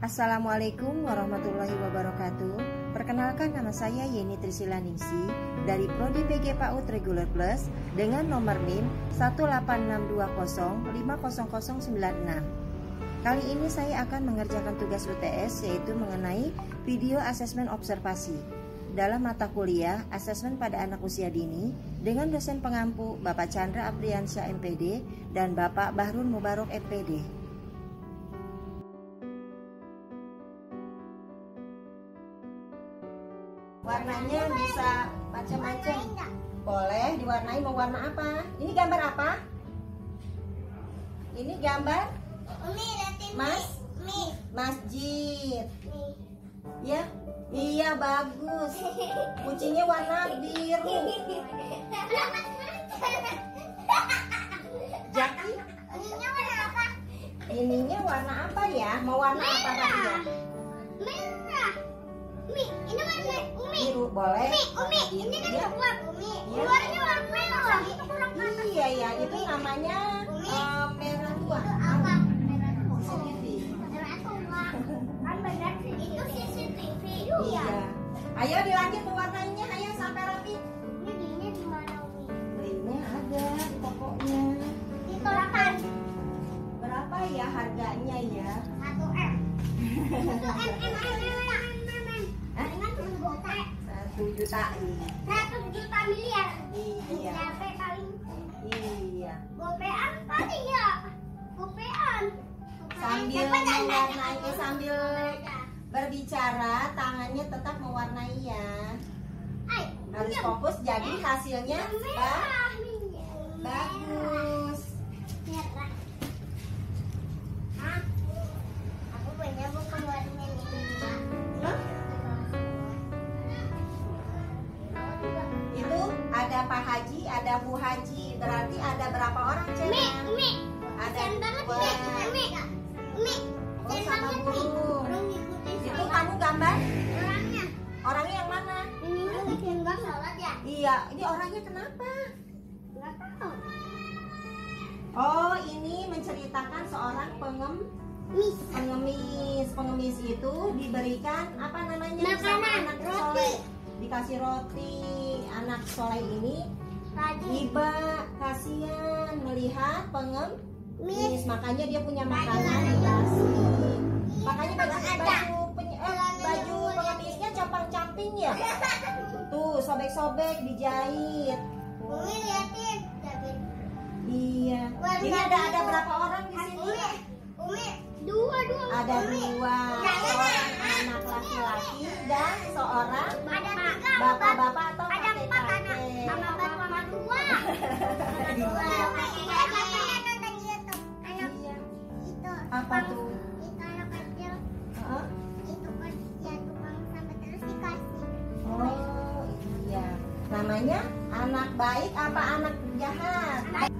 Assalamualaikum warahmatullahi wabarakatuh. Perkenalkan nama saya Yeni Trisila Ningsi dari Prodi PG PAUD Regular Plus dengan nomor NIM 18620500096. Kali ini saya akan mengerjakan tugas UTS yaitu mengenai video asesmen observasi dalam mata kuliah asesmen pada anak usia dini dengan dosen pengampu Bapak Chandra Apriansyah MPD dan Bapak Bahrun Mubarok MPD. Warnanya bisa macam-macam. Boleh diwarnai mau warna apa? Ini gambar apa? Ini gambar Mas? Masjid. Ya, iya bagus. Kucingnya warna biru. Jadi Ininya warna apa? ininya warna apa ya? Mau warna apa tadi ya? Boleh. Umi, Umi, ini kan Ya. coklat Umi. Iya. Luarnya warna merah. Itu Iya ya, itu namanya Umi. eh, merah tua. apa? Merah tua. CCTV. Merah tua. Kan benar sih. Itu CCTV. Iya. Ayo dilanjut mewarnainya, ayo sampai rapi. Ini belinya di mana Umi? Belinya ada di tokonya. Di. Berapa ya harganya ya? Satu M. Satu M, M, M, M, M, M, M. Hah? Dengan satu juta. Juta Satu juta miliar. Iya. Siapa paling Iya. gopean paling ya? Gopean. Sambil mewarnai, eh, sambil berbicara, tangannya tetap mewarnai ya. Harus fokus jadi hasilnya ba- merah. bagus. Ada Bu Haji. Berarti ada berapa orang, Cen? Umi, Umi. Ada banget. Umi. Umi. Oh, sama burung. Itu kamu gambar? Orangnya. Orangnya yang mana? Ini bang sholat ya? Iya, ini orangnya kenapa? Nggak tahu. Oh, ini menceritakan seorang pengem Miss. pengemis. Pengemis itu diberikan apa namanya? Makanan, anak roti. soleh. Dikasih roti. Anak soleh ini Tadi. iba kasihan melihat pengemis. Makanya dia punya makanan dikasih. Makanya baju baju eh, baju pengemisnya compang camping ya. Tuh sobek-sobek dijahit. Umi liatin. Iya. Ini ada ada berapa orang di sini? Umi. Umi. Dua, dua. Ada dua seorang ah. anak laki-laki dan seorang bapak-bapak atau Apa tuh? Itu anak kecil. Heeh. Itu kerja tukang sampai terus dikasih. Oh iya. Namanya anak baik apa anak jahat? Enggak,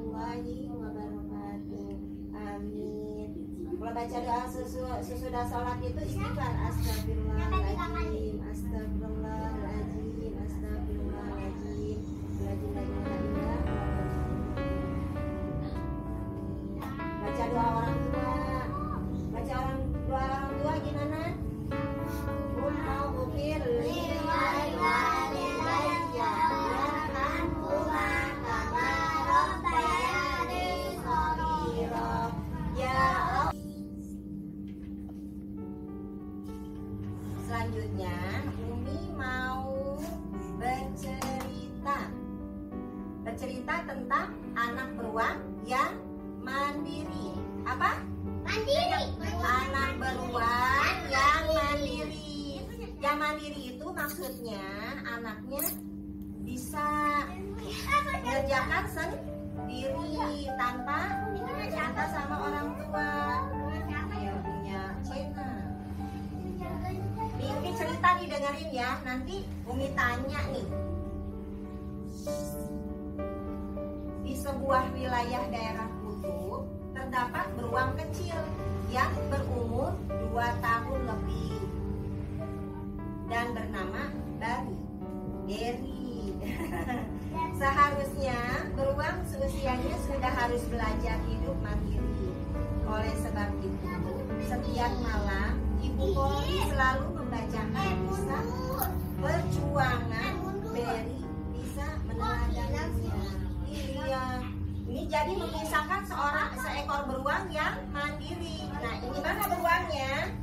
warahmatullahi wabarakatuh. Amin. Kalau baca doa susu sesudah sholat itu istighfar astagfirullahaladzim, astagfirullahaladzim, astagfirullahaladzim. Baca doa orang tua Selanjutnya, Umi mau bercerita. Bercerita tentang anak beruang yang mandiri. Apa? Mandiri. Anak beruang yang mandiri. Yang mandiri itu maksudnya anaknya bisa mengerjakan sendiri tanpa minta sama orang tua. Ya punya Cina. Umi cerita nih dengerin ya. Nanti Umi tanya nih. Di sebuah wilayah daerah kutub terdapat beruang kecil yang berumur 2 tahun lebih dan bernama Bari. Berry. Seharusnya beruang seusianya sudah harus belajar hidup mandiri. Oleh sebab itu, setiap malam Ibu Polly selalu membacakan kisah perjuangan Berry bisa meneladaninya. Iya. Ini jadi mengisahkan seorang seekor beruang yang mandiri. Nah, ini mana beruangnya?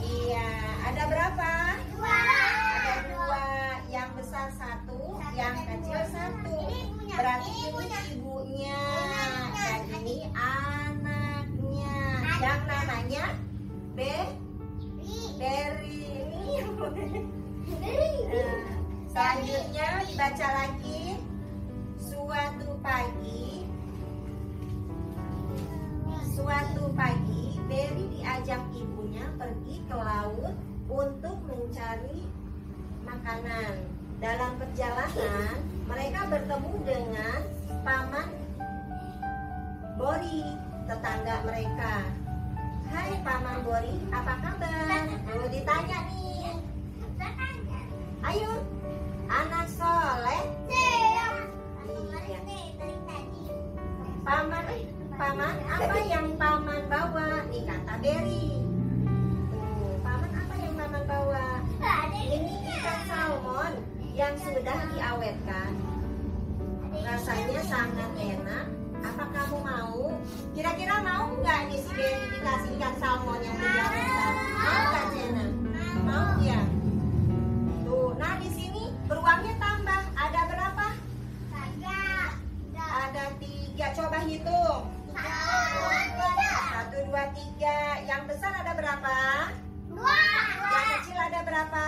Iya, ada berapa? Ada dua, yang besar satu, yang kecil satu. Berarti ini ibunya dan ini anaknya. Yang Selanjutnya dibaca lagi suatu pagi suatu pagi Berry diajak ibunya pergi ke laut untuk mencari makanan. Dalam perjalanan mereka bertemu dengan paman Bori, tetangga mereka. Hai paman Bori, apa kabar? awet kan? Rasanya sangat enak. Apa kamu mau? Kira-kira mau nggak nih si Benny dikasih ikan salmon yang di? Mau nggak Cena? Mau ya? Tuh, nah di sini beruangnya tambah. Ada berapa? Tiga. Ada tiga. Coba hitung. Satu, dua, tiga. Yang besar ada berapa? Dua. Yang kecil ada berapa?